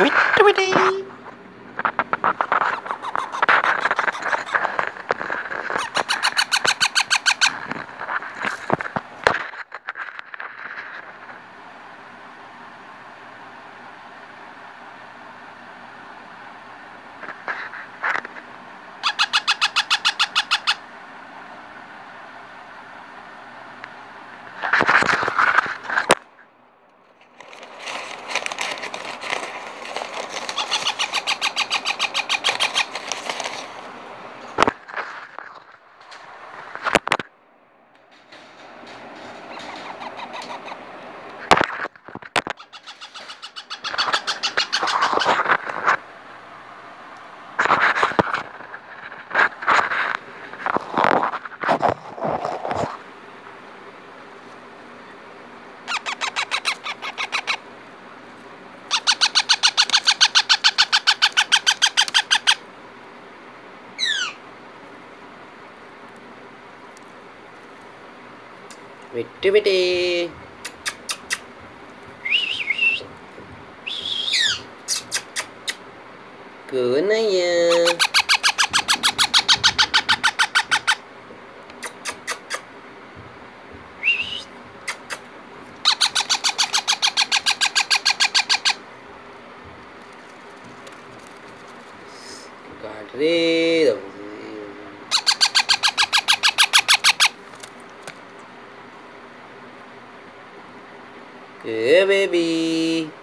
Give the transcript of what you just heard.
Tweet, tweety. Vittivity Cửa nó nha Cà ri đồng Hey, baby.